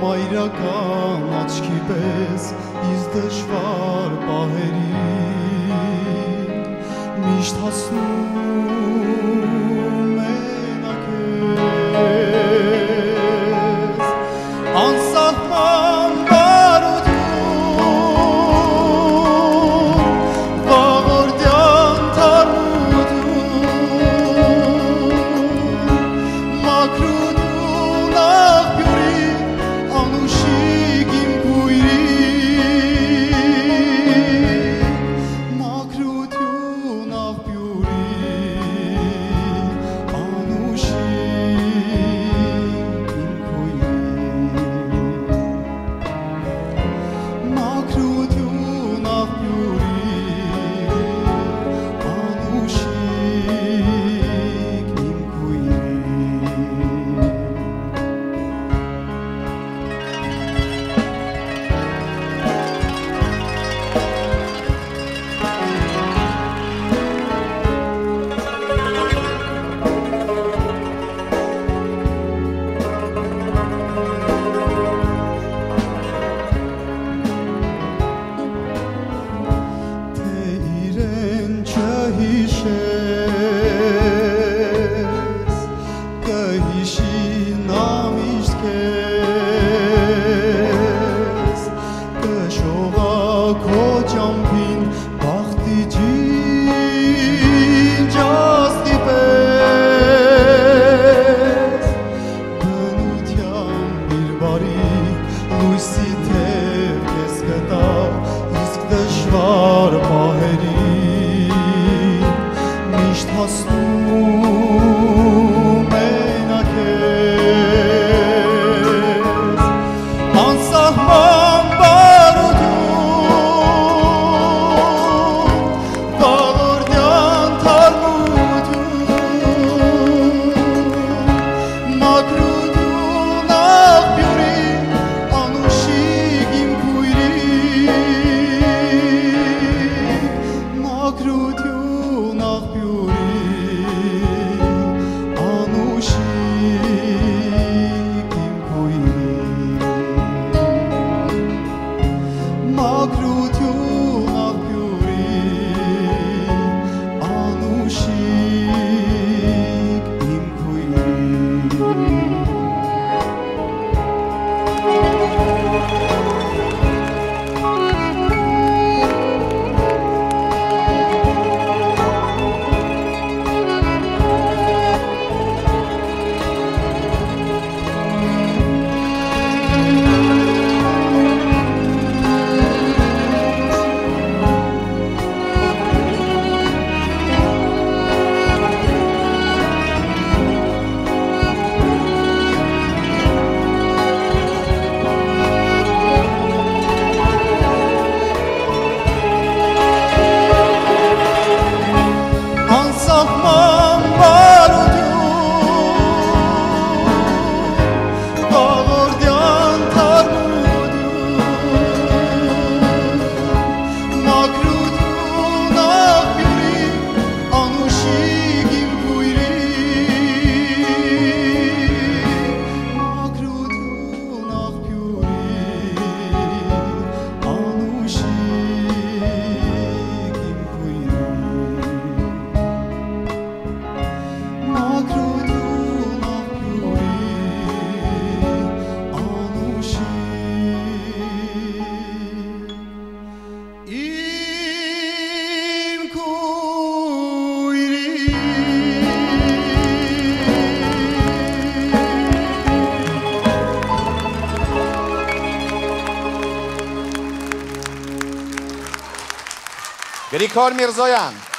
Մայրական աչքի պես իզ դժվար պահերին միշտ հասնում through քեզ կշողա քո ճամփին բախտի ջինջասնի պես բնությամբ իր բարի լույսի թև քեզ կտա իսկ դժվար պահերի միշտ հասնում Grigor Mirzoyan.